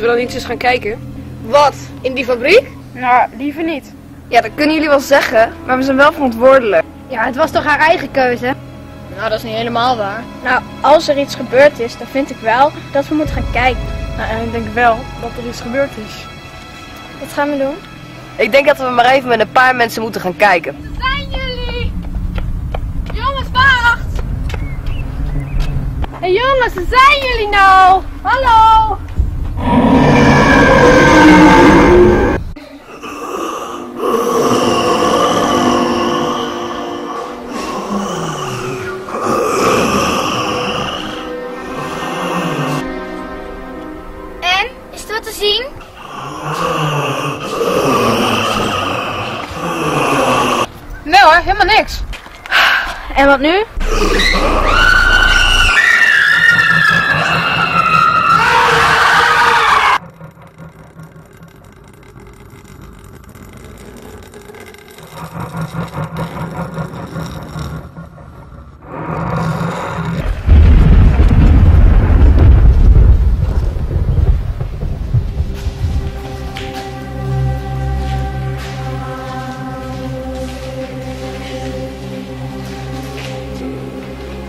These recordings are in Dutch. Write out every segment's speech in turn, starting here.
we dan niet eens gaan kijken? Wat? In die fabriek? Nou, liever niet. Ja, dat kunnen jullie wel zeggen, maar we zijn wel verantwoordelijk. Ja, het was toch haar eigen keuze? Nou, dat is niet helemaal waar. Nou, als er iets gebeurd is, dan vind ik wel dat we moeten gaan kijken. Nou, en ik denk wel dat er iets gebeurd is. Wat gaan we doen? Ik denk dat we maar even met een paar mensen moeten gaan kijken. Zijn jullie? Jongens, wacht! Hé hey, jongens, waar zijn jullie nou? Hallo? Is er wat te zien? Nee hoor, helemaal niks. En wat nu?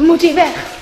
We moeten hier weg.